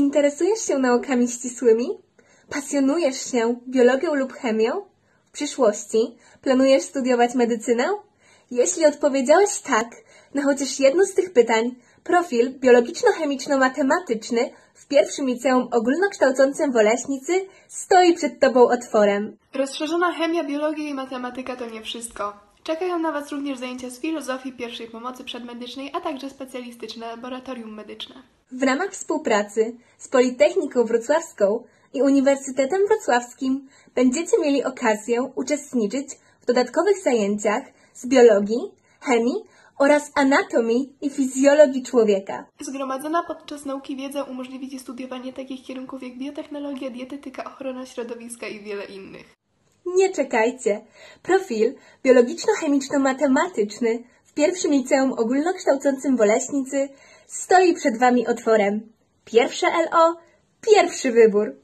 Interesujesz się naukami ścisłymi? Pasjonujesz się biologią lub chemią? W przyszłości planujesz studiować medycynę? Jeśli odpowiedziałeś tak na chociaż jedno z tych pytań, profil biologiczno-chemiczno-matematyczny w pierwszym liceum ogólnokształcącym w Oleśnicy stoi przed Tobą otworem. Rozszerzona chemia, biologia i matematyka to nie wszystko. Czekają na Was również zajęcia z filozofii pierwszej pomocy przedmedycznej, a także specjalistyczne laboratorium medyczne. W ramach współpracy z Politechniką Wrocławską i Uniwersytetem Wrocławskim będziecie mieli okazję uczestniczyć w dodatkowych zajęciach z biologii, chemii oraz anatomii i fizjologii człowieka. Zgromadzona podczas nauki wiedza umożliwi Ci studiowanie takich kierunków jak biotechnologia, dietetyka, ochrona środowiska i wiele innych. Nie czekajcie! Profil biologiczno-chemiczno-matematyczny w pierwszym liceum ogólnokształcącym w Oleśnicy stoi przed Wami otworem. Pierwsze LO, pierwszy wybór.